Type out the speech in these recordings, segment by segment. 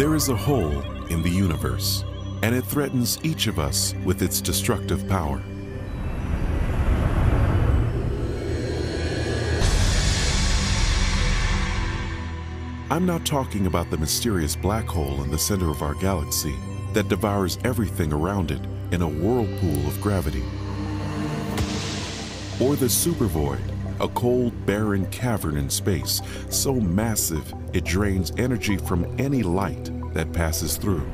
There is a hole in the universe, and it threatens each of us with its destructive power. I'm not talking about the mysterious black hole in the center of our galaxy that devours everything around it in a whirlpool of gravity. Or the supervoid, a cold, barren cavern in space so massive it drains energy from any light that passes through.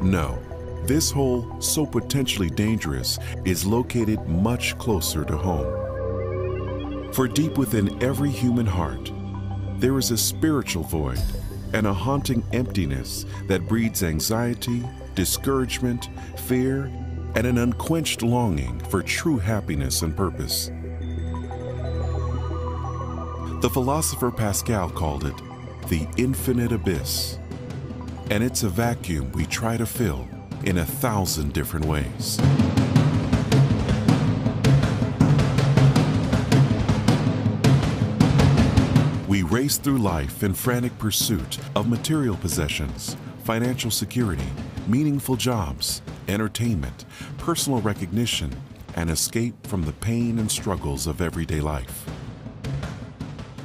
No, this hole, so potentially dangerous, is located much closer to home. For deep within every human heart, there is a spiritual void and a haunting emptiness that breeds anxiety, discouragement, fear, and an unquenched longing for true happiness and purpose. The philosopher Pascal called it the infinite abyss, and it's a vacuum we try to fill in a thousand different ways. We race through life in frantic pursuit of material possessions, financial security, meaningful jobs, entertainment, personal recognition, and escape from the pain and struggles of everyday life.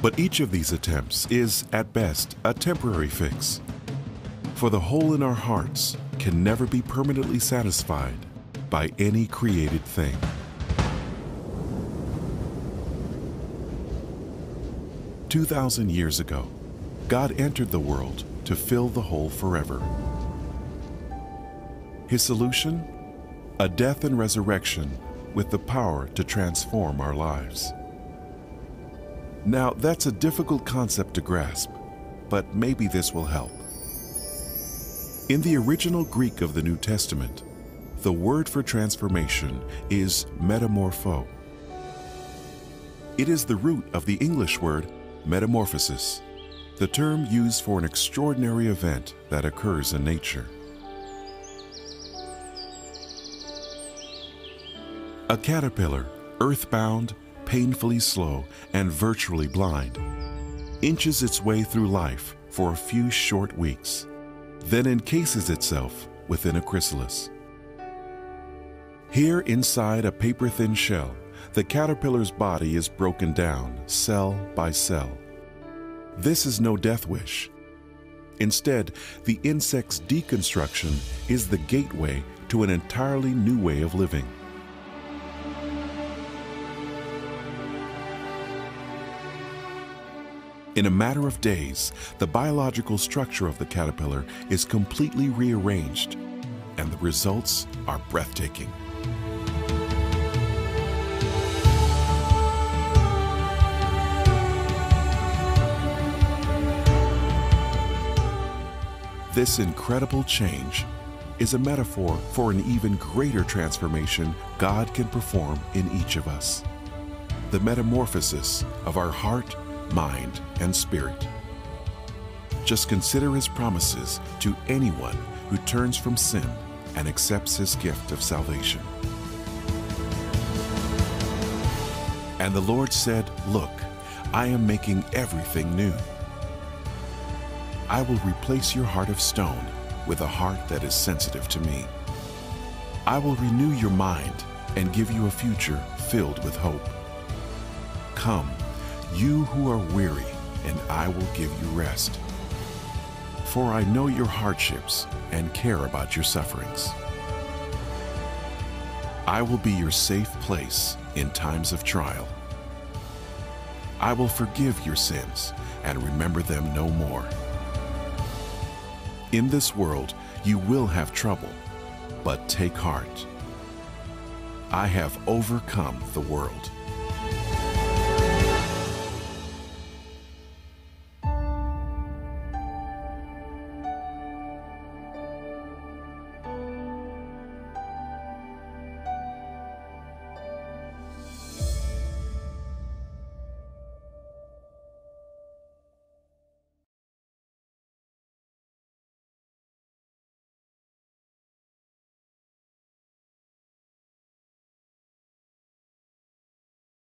But each of these attempts is, at best, a temporary fix. For the hole in our hearts can never be permanently satisfied by any created thing. Two thousand years ago, God entered the world to fill the hole forever. His solution? A death and resurrection with the power to transform our lives. Now, that's a difficult concept to grasp, but maybe this will help. In the original Greek of the New Testament, the word for transformation is metamorpho. It is the root of the English word metamorphosis, the term used for an extraordinary event that occurs in nature. A caterpillar, earthbound, painfully slow, and virtually blind, inches its way through life for a few short weeks, then encases itself within a chrysalis. Here inside a paper-thin shell, the caterpillar's body is broken down cell by cell. This is no death wish. Instead, the insect's deconstruction is the gateway to an entirely new way of living. In a matter of days, the biological structure of the caterpillar is completely rearranged, and the results are breathtaking. This incredible change is a metaphor for an even greater transformation God can perform in each of us the metamorphosis of our heart, mind, and spirit. Just consider His promises to anyone who turns from sin and accepts His gift of salvation. And the Lord said, Look, I am making everything new. I will replace your heart of stone with a heart that is sensitive to me. I will renew your mind and give you a future filled with hope. Come, you who are weary, and I will give you rest. For I know your hardships and care about your sufferings. I will be your safe place in times of trial. I will forgive your sins and remember them no more. In this world, you will have trouble, but take heart. I have overcome the world.